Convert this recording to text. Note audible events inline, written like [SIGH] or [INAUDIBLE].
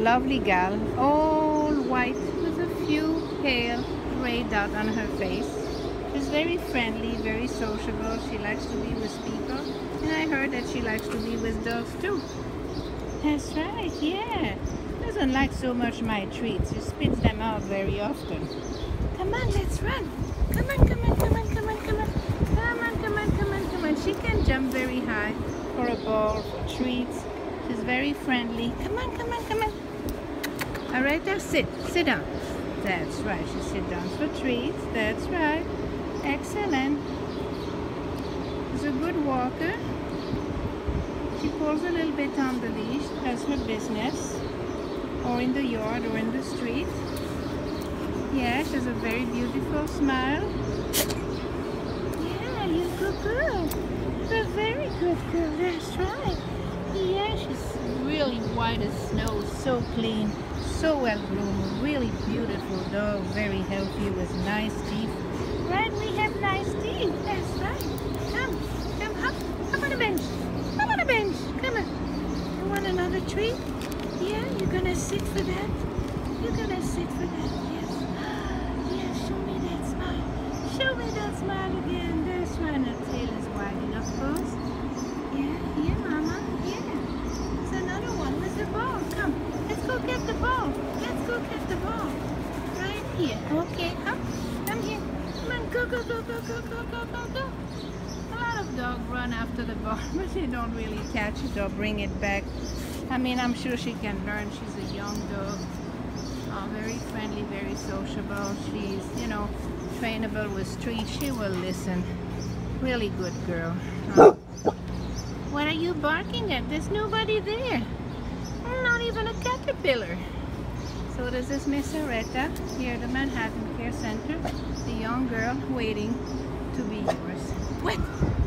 lovely gal, all white with a few pale gray dots on her face. She's very friendly, very sociable. She likes to be with people. And I heard that she likes to be with dogs too. That's right, yeah. Doesn't like so much my treats. She spits them out very often. Come on, let's run. Come on, come on, come on, come on, come on. Come on, come on, come on, come on. She can jump very high for a ball, for treats. She's very friendly. Come on, come on, come on. All right, now sit. Sit down. That's right. She sit down for treats. That's right. Excellent. She's a good walker. She pulls a little bit on the leash. That's her business. Or in the yard or in the street. Yeah, she has a very beautiful smile. Yeah, you're a good girl. You're a very good girl. That's right. Yeah, she's really white as snow, so clean, so well groomed, really beautiful dog, very healthy with nice teeth. Right, we have nice teeth. That's right. Come, come, hop, hop on the bench. Hop on the bench. Come on. You want another treat? Yeah, you're gonna sit for that. You're gonna sit for that. Yes. [GASPS] Yeah, show me that smile. Show me that smile again. That's right. The tail is wagging, of course. Okay, come. Come here. Come on, go, go, go, go, go, go, go, go, go. A lot of dogs run after the ball, [LAUGHS] but they don't really catch it or bring it back. I mean, I'm sure she can learn. She's a young dog. Uh, very friendly, very sociable. She's, you know, trainable with treats. She will listen. Really good girl. Uh, what are you barking at? There's nobody there. Not even a caterpillar. This is Miss Aretha here at the Manhattan Care Center. The young girl waiting to be yours. What?